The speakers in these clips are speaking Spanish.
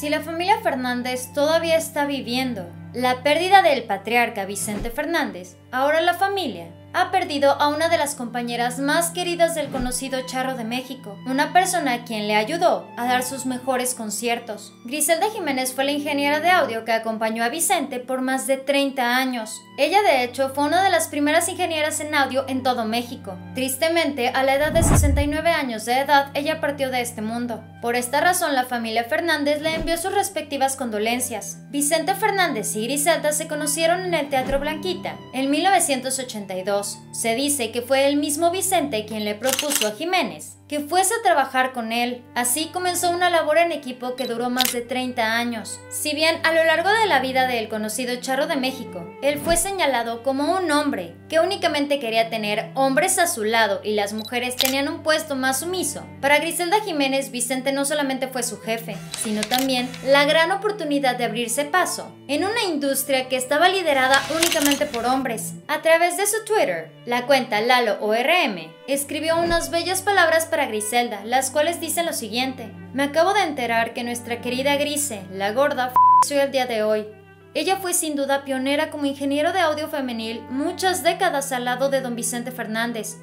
Si la familia Fernández todavía está viviendo la pérdida del patriarca Vicente Fernández, ahora la familia ha perdido a una de las compañeras más queridas del conocido Charro de México, una persona a quien le ayudó a dar sus mejores conciertos. Griselda Jiménez fue la ingeniera de audio que acompañó a Vicente por más de 30 años. Ella de hecho fue una de las primeras ingenieras en audio en todo México. Tristemente, a la edad de 69 años de edad, ella partió de este mundo. Por esta razón, la familia Fernández le envió sus respectivas condolencias. Vicente Fernández y Griselda se conocieron en el Teatro Blanquita en 1982. Se dice que fue el mismo Vicente quien le propuso a Jiménez que fuese a trabajar con él. Así comenzó una labor en equipo que duró más de 30 años. Si bien a lo largo de la vida del conocido Charro de México, él fue señalado como un hombre que únicamente quería tener hombres a su lado y las mujeres tenían un puesto más sumiso. Para Griselda Jiménez, Vicente no solamente fue su jefe, sino también la gran oportunidad de abrirse paso en una industria que estaba liderada únicamente por hombres. A través de su Twitter, la cuenta Lalo ORM escribió unas bellas palabras para Griselda, las cuales dicen lo siguiente. Me acabo de enterar que nuestra querida Grise, la gorda, soy el día de hoy. Ella fue sin duda pionera como ingeniero de audio femenil muchas décadas al lado de don Vicente Fernández.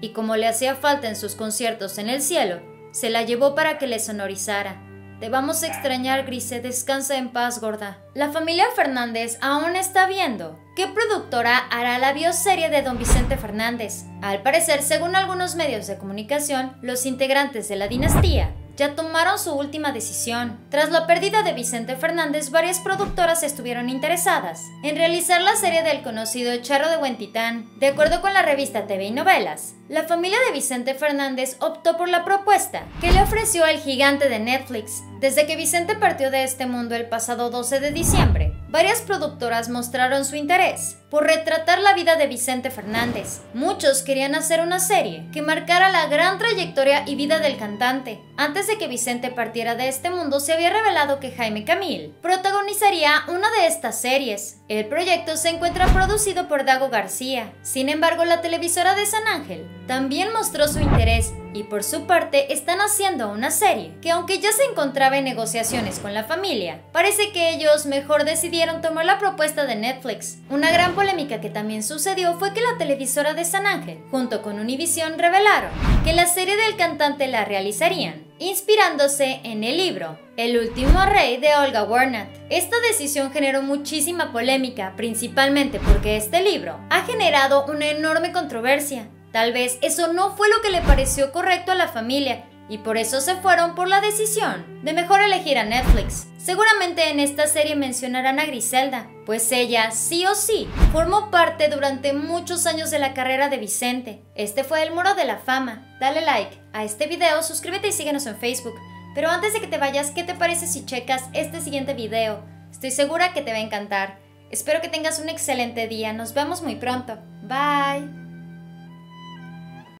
Y como le hacía falta en sus conciertos en el cielo, se la llevó para que le sonorizara. Te vamos a extrañar, Grise. Descansa en paz, gorda. La familia Fernández aún está viendo qué productora hará la bioserie de Don Vicente Fernández. Al parecer, según algunos medios de comunicación, los integrantes de la dinastía ya tomaron su última decisión. Tras la pérdida de Vicente Fernández, varias productoras estuvieron interesadas en realizar la serie del conocido Charro de Huentitán. De acuerdo con la revista TV y Novelas, la familia de Vicente Fernández optó por la propuesta que le ofreció el gigante de Netflix. Desde que Vicente partió de este mundo el pasado 12 de diciembre, varias productoras mostraron su interés por retratar la vida de Vicente Fernández. Muchos querían hacer una serie que marcara la gran trayectoria y vida del cantante. Antes de que Vicente partiera de este mundo, se había revelado que Jaime Camil protagonizaría una de estas series. El proyecto se encuentra producido por Dago García. Sin embargo, la televisora de San Ángel también mostró su interés y por su parte están haciendo una serie que aunque ya se encontraba en negociaciones con la familia, parece que ellos mejor decidieron tomar la propuesta de Netflix. Una gran polémica que también sucedió fue que la televisora de San Ángel, junto con Univision, revelaron que la serie del cantante la realizarían, inspirándose en el libro El último rey de Olga Warnat. Esta decisión generó muchísima polémica, principalmente porque este libro ha generado una enorme controversia, Tal vez eso no fue lo que le pareció correcto a la familia y por eso se fueron por la decisión de mejor elegir a Netflix. Seguramente en esta serie mencionarán a Griselda, pues ella sí o sí formó parte durante muchos años de la carrera de Vicente. Este fue el muro de la fama. Dale like a este video, suscríbete y síguenos en Facebook. Pero antes de que te vayas, ¿qué te parece si checas este siguiente video? Estoy segura que te va a encantar. Espero que tengas un excelente día. Nos vemos muy pronto. Bye.